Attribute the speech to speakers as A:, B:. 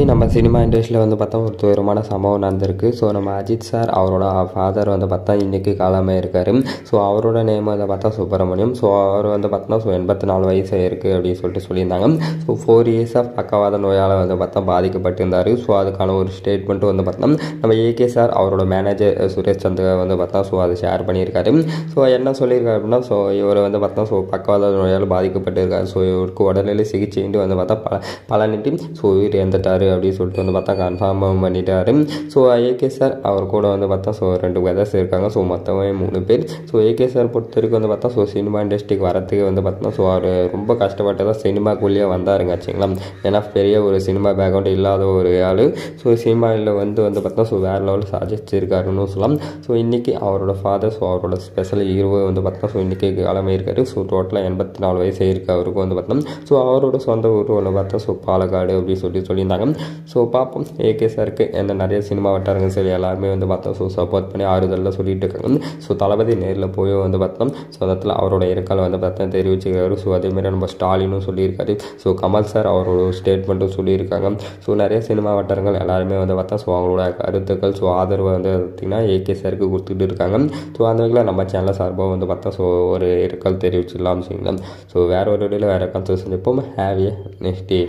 A: இன்றைக்கி நம்ம சினிமா இண்டஸ்ட்ரியில் வந்து பார்த்தா ஒரு துயரமான சம்பவம் நடந்திருக்கு. ஸோ நம்ம அஜித் சார் அவரோட ஃபாதர் வந்து பார்த்தா இன்றைக்கி காலமாக இருக்கார். ஸோ அவரோட நேம் வந்து பார்த்தா சுப்பிரமணியம். ஸோ அவர் வந்து பார்த்தோன்னா ஸோ எண்பத்தி நாலு வயசு இருக்குது அப்படின்னு சொல்லிட்டு சொல்லியிருந்தாங்க. ஸோ ஃபோர் இயர்ஸாக பக்கவாத நோயால் வந்து பார்த்தா பாதிக்கப்பட்டிருந்தார். ஸோ அதுக்கான ஒரு ஸ்டேட்மெண்ட்டும் வந்து பார்த்தா நம்ம ஏகே சார் அவரோட மேனேஜர் சுரேஷ் சந்திர வந்து பார்த்தா ஸோ அதை ஷேர் பண்ணியிருக்காரு. ஸோ என்ன சொல்லியிருக்காரு அப்படின்னா ஸோ இவர் வந்து பார்த்தா ஸோ பக்கவாத நோயால் பாதிக்கப்பட்டிருக்காரு. ஸோ இவருக்கு உடல்நிலை சிகிச்சைன்ட்டு வந்து பார்த்தா பல பலனிட்டு ஸோ உயிர் இறந்துட்டார் அப்படின்னு சொல்லிட்டு வந்து பார்த்தா கன்ஃபார்ம் பண்ணிட்டாரு. ஸோ ஏகே சார் அவர் கூட வந்து பார்த்தா ஸோ ரெண்டு பிரதர்ஸ் இருக்காங்க. ஸோ மொத்தமே மூணு பேர். ஸோ ஏகே சார் பொறுத்த வரைக்கும் வந்து பார்த்தா ஸோ சினிமா இண்டஸ்ட்ரிக்கு வரத்துக்கு வந்து பார்த்தோன்னா ஸோ அவர் ரொம்ப கஷ்டப்பட்டு தான் சினிமாக்குள்ளேயே வந்தாருங்க வச்சுங்களா ஏன்னா பெரிய ஒரு சினிமா பேக்ரவுண்ட் இல்லாத ஒரு ஆள். ஸோ சினிமாவில் வந்து வந்து பார்த்தா ஸோ வேறு லெவலில் சாதிச்சிருக்காருன்னு சொல்லலாம். ஸோ இன்றைக்கி அவரோட ஃபாதர் ஸோ அவரோட ஸ்பெஷல் ஹீரோ வந்து பார்த்தா ஸோ இன்றைக்கி காலமே இருக்காரு. ஸோ டோட்டலாக எண்பத்தி நாலு வயசு இருக்கு அவருக்கு வந்து பார்த்தோம் ஸோ அவரோட சொந்த ஊர் ஒன்று பார்த்தா ஸோ பாலக்காடு அப்படின்னு சொல்லி சொல்லியிருந்தாங்க. ஸோ பார்ப்போம். ஏகே சாருக்கு என்ன நிறைய சினிமா வட்டாரங்கள் சரி எல்லாருமே வந்து பார்த்தோம். ஸோ சப்போர்ட் பண்ணி ஆறுதலில் சொல்லிட்டு இருக்காங்க. ஸோ தளபதி நேரில் போய் வந்து பார்த்தோம். ஸோ அதில் அவரோட இருக்கால் வந்து பார்த்தா தெரிவிச்சுக்கிறாரு. ஸோ அதேமாதிரி நம்ம ஸ்டாலினும் சொல்லியிருக்காரு. ஸோ கமல் சார் அவரோட ஸ்டேட்மெண்ட்டும் சொல்லியிருக்காங்க. ஸோ நிறைய சினிமா வட்டாரங்கள் எல்லாருமே வந்து பார்த்தா ஸோ அவங்களோட கருத்துக்கள் ஸோ ஆதரவை வந்து பார்த்திங்கன்னா ஏகே சாருக்கு கொடுத்துட்டு இருக்காங்க. ஸோ அந்த வகையில் நம்ம சேனல் சார்பாக வந்து பார்த்தா ஸோ ஒரு இருக்கல் தெரிவிச்சிடலாம். சரிங்களா ஸோ வேறு ஒரு வீடியோவில் வேறு கன்சல்ட் செஞ்சுப்போம் ஹேவ் ஏ நெக்ஸ்ட் டே